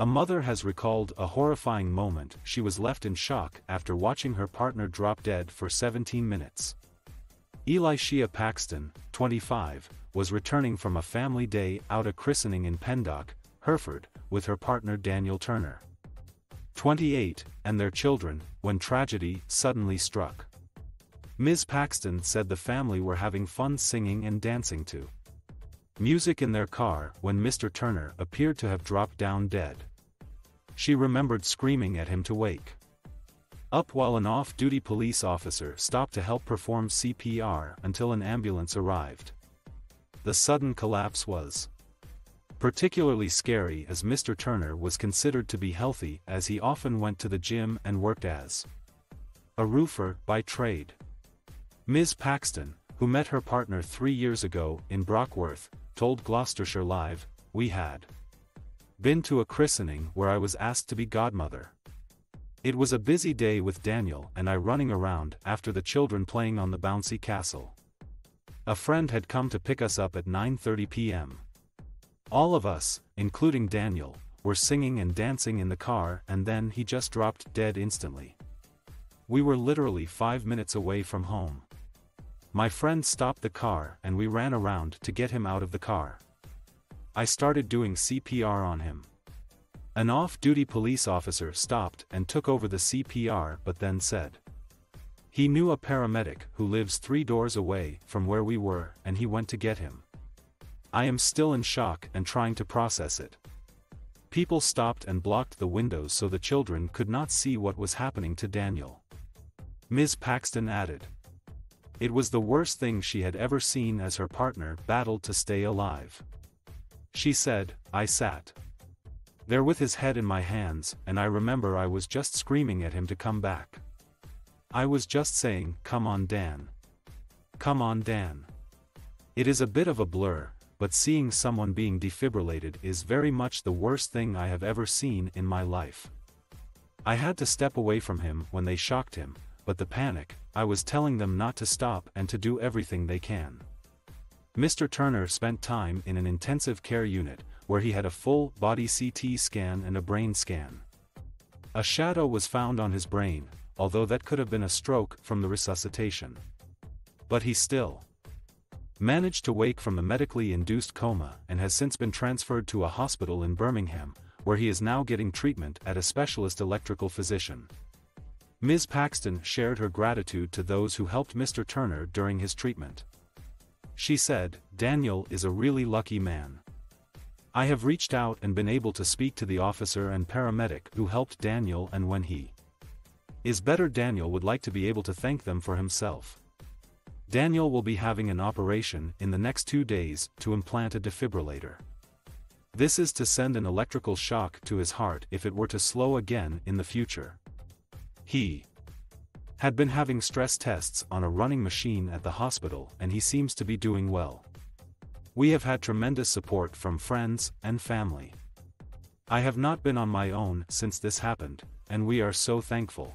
A mother has recalled a horrifying moment she was left in shock after watching her partner drop dead for 17 minutes. Elishia Paxton, 25, was returning from a family day out a christening in Pendock, Hereford, with her partner Daniel Turner. 28, and their children, when tragedy suddenly struck. Ms. Paxton said the family were having fun singing and dancing to music in their car when Mr. Turner appeared to have dropped down dead. She remembered screaming at him to wake up while an off-duty police officer stopped to help perform CPR until an ambulance arrived. The sudden collapse was particularly scary as Mr. Turner was considered to be healthy as he often went to the gym and worked as a roofer by trade. Ms. Paxton, who met her partner three years ago in Brockworth, told Gloucestershire Live, We had been to a christening where I was asked to be godmother. It was a busy day with Daniel and I running around after the children playing on the bouncy castle. A friend had come to pick us up at 9.30 p.m. All of us, including Daniel, were singing and dancing in the car and then he just dropped dead instantly. We were literally five minutes away from home. My friend stopped the car and we ran around to get him out of the car. I started doing CPR on him. An off-duty police officer stopped and took over the CPR but then said. He knew a paramedic who lives three doors away from where we were and he went to get him. I am still in shock and trying to process it. People stopped and blocked the windows so the children could not see what was happening to Daniel. Ms. Paxton added. It was the worst thing she had ever seen as her partner battled to stay alive. She said, I sat there with his head in my hands, and I remember I was just screaming at him to come back. I was just saying, come on Dan. Come on Dan. It is a bit of a blur, but seeing someone being defibrillated is very much the worst thing I have ever seen in my life. I had to step away from him when they shocked him, but the panic, I was telling them not to stop and to do everything they can. Mr. Turner spent time in an intensive care unit, where he had a full body CT scan and a brain scan. A shadow was found on his brain, although that could have been a stroke from the resuscitation. But he still managed to wake from a medically induced coma and has since been transferred to a hospital in Birmingham, where he is now getting treatment at a specialist electrical physician. Ms. Paxton shared her gratitude to those who helped Mr. Turner during his treatment. She said, Daniel is a really lucky man. I have reached out and been able to speak to the officer and paramedic who helped Daniel and when he is better Daniel would like to be able to thank them for himself. Daniel will be having an operation in the next two days to implant a defibrillator. This is to send an electrical shock to his heart if it were to slow again in the future. He had been having stress tests on a running machine at the hospital and he seems to be doing well. We have had tremendous support from friends and family. I have not been on my own since this happened, and we are so thankful.